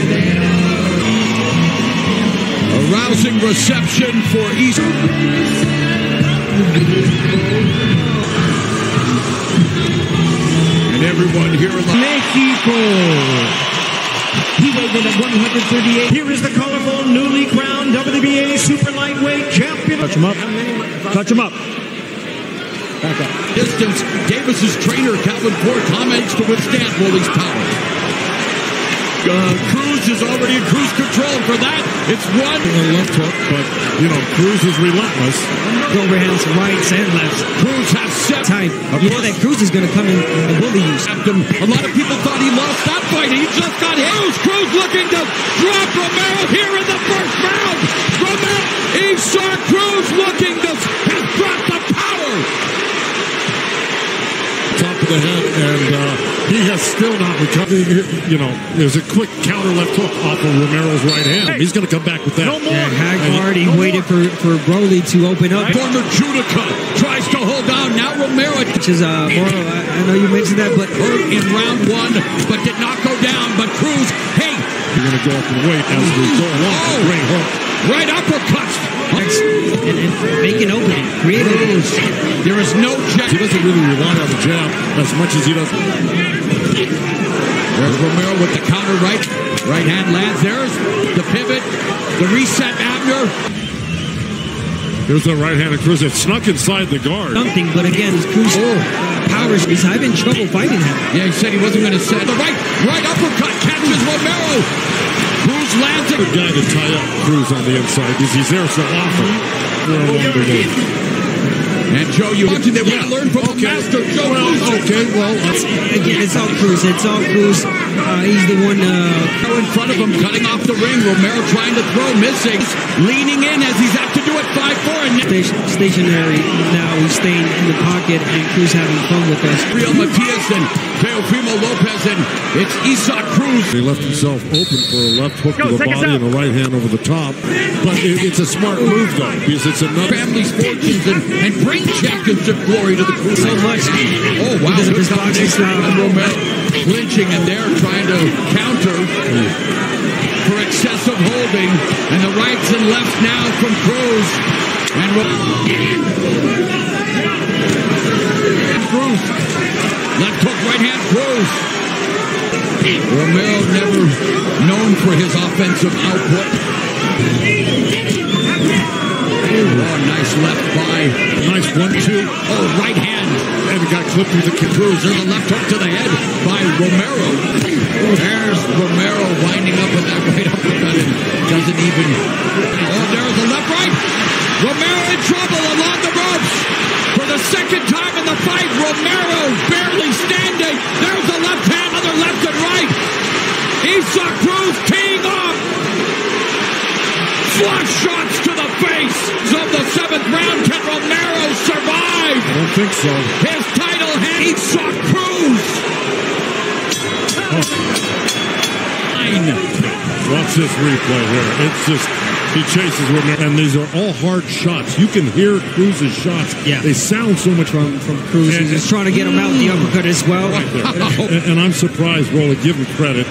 A rousing reception for East. And everyone here in the Mexico. He weighed in at 138. Here is the colorful, newly crowned WBA Super Lightweight Champion. Touch him up. Touch him up. Back up. distance, Davis's trainer Calvin Ford comments to withstand Wooley's power. Uh, Cruz is already in cruise control for that. It's one. A left hook, but you know Cruz is relentless. Overhands rights and lefts. Cruz has set. Time. You know that Cruz is going to come in and bully you. A lot of people thought he lost that fight. He just got hit. Cruz, Cruz looking to drop Romero here in the first round. Romero, Isaac Cruz looking to has brought the power. Top of the head, and uh, he has still not recovered. You know, there's a quick counter left hook off of Romero's right hand. He's going to come back with that. No more. And Hagard, he waited for, for Rolly to open up. Former Judica tries to hold down. Now Romero Which is, uh, Moro, I, I know you mentioned that, but hurt in round one, but did not go down. But Cruz, hey, You're going to go up and wait as we go along. Oh. Great hook. Right uppercuts. and, and make an opening. Create a Cruz, there is no check. He doesn't really rely on the jab as much as he does. There's Romero with the counter right. Right hand lands. There's the pivot. The reset Abner. There's a right hand of Cruz that snuck inside the guard. something, but again, his Cruz oh. powers. He's having trouble fighting him. Yeah, he said he wasn't going to set. The right, right uppercut catches Romero. It. Good guy to tie up Cruz on the inside because he's there so often. For a longer game. And Joe, you watching that Yeah. learned from the master, Joe Well, okay, well, Again, it's all Cruz. It's all Cruz. Uh, he's the one. Uh, in front of him, cutting off the ring. Romero trying to throw, missing. Leaning in as he's apt to do it 5-4. And station, stationary now. He's staying in the pocket, and Cruz having fun with us. Real Matias and Teofimo Lopez, and it's Isaac Cruz. he left himself open for a left hook to the body and a right hand over the top. But it, it's a smart move, though, because it's another. Family's fortunes and, and bring championship glory to the Cruz. So much Oh, wow. because of his Good boxing combination style. from Romero clinching and they're trying to counter for excessive holding. And the rights and lefts now from Cruz. And Ro- Cruz. Left hook, right hand, Cruz. Romero never known for his offensive output. Oh, nice left by Nice one-two. Oh, right hand. And it got clipped with the. Cruz. There's a left hook to the head by Romero. There's Romero winding up with that right uppercut and doesn't even. Oh, there's a left right. Romero in trouble along the ropes. For the second time in the fight, Romero barely standing. There's a left hand, other left and right. Isaac Cruz teeing off. Flush shots to the face of the seventh round. Can Romero survive? I don't think so. His title hand, Isaac Cruz. Nine. Watch this replay here. It's just he chases Romero, and these are all hard shots. You can hear Cruz's shots. Yeah. they sound so much from from Cruz. And- He's just trying to get him out the uppercut as well. and, and I'm surprised, Rolly. Give him credit.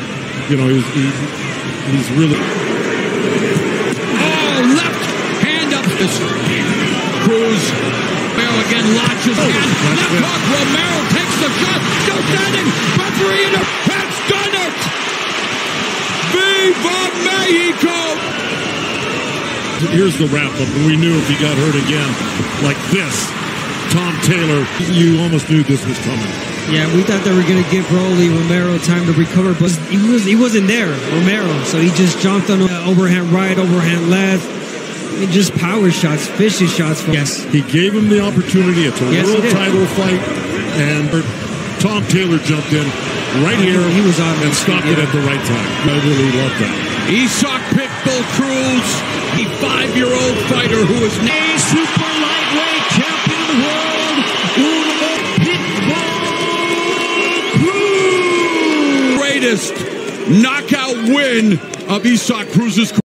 You know, he's he, he's really. Oh, left hand. This Cruz. Romero again launches hand. Left it. hook. Romero takes the shot. Still standing. Barbarino has done it. Viva Mexico. Here's the wrap up. We knew if he got hurt again, like this, Tom Taylor, you almost knew this was coming. Yeah, we thought they were going to give Rolly Romero time to recover, but he was he wasn't there, Romero. So he just jumped on uh, overhand right, overhand left. It just power shots, vicious shots. From, yes, He gave him the opportunity. It's a Yes, world title fight, and Tom Taylor jumped in right here He was on and stopped feet, it yeah. at the right time. I really love that. Isaac Pitbull Cruz, the five-year-old fighter who is now super lightweight champion of the world, Uno Pitbull Cruz. greatest knockout win of Isaac Cruz's career.